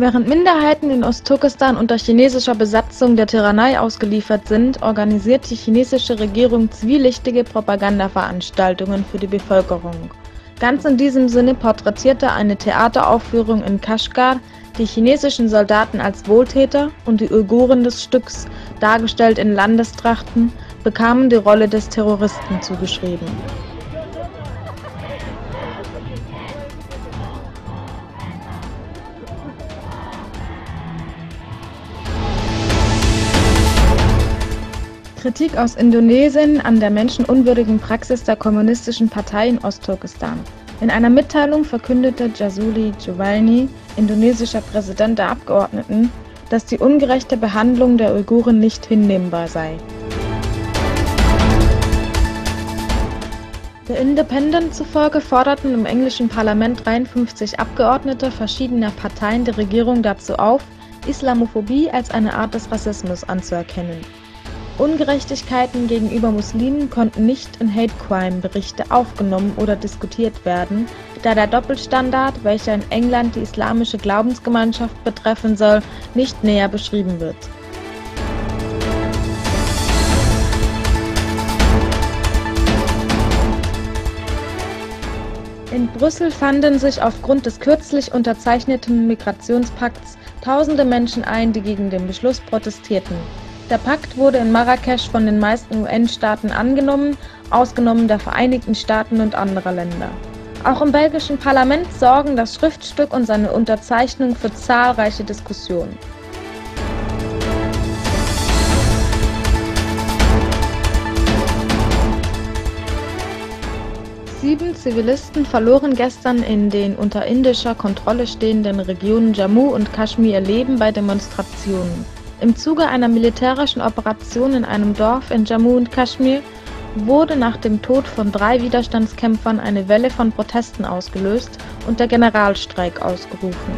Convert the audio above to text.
Während Minderheiten in Ostturkestan unter chinesischer Besatzung der Tyrannei ausgeliefert sind, organisiert die chinesische Regierung zwielichtige Propagandaveranstaltungen für die Bevölkerung. Ganz in diesem Sinne porträtierte eine Theateraufführung in Kashgar die chinesischen Soldaten als Wohltäter und die Uiguren des Stücks, dargestellt in Landestrachten, bekamen die Rolle des Terroristen zugeschrieben Kritik aus Indonesien an der menschenunwürdigen Praxis der Kommunistischen Partei in Ostturkestan. In einer Mitteilung verkündete Jasuli Jowalny, indonesischer Präsident der Abgeordneten, dass die ungerechte Behandlung der Uiguren nicht hinnehmbar sei. Der Independent zufolge forderten im englischen Parlament 53 Abgeordnete verschiedener Parteien die Regierung dazu auf, Islamophobie als eine Art des Rassismus anzuerkennen Ungerechtigkeiten gegenüber Muslimen konnten nicht in Hate-Crime-Berichte aufgenommen oder diskutiert werden, da der Doppelstandard, welcher in England die islamische Glaubensgemeinschaft betreffen soll, nicht näher beschrieben wird. In Brüssel fanden sich aufgrund des kürzlich unterzeichneten Migrationspakts tausende Menschen ein, die gegen den Beschluss protestierten der Pakt wurde in Marrakesch von den meisten UN-Staaten angenommen, ausgenommen der Vereinigten Staaten und anderer Länder. Auch im belgischen Parlament sorgen das Schriftstück und seine Unterzeichnung für zahlreiche Diskussionen. Sieben Zivilisten verloren gestern in den unter indischer Kontrolle stehenden Regionen Jammu und Kaschmir ihr Leben bei Demonstrationen. Im Zuge einer militärischen Operation in einem Dorf in Jammu und Kaschmir wurde nach dem Tod von drei Widerstandskämpfern eine Welle von Protesten ausgelöst und der Generalstreik ausgerufen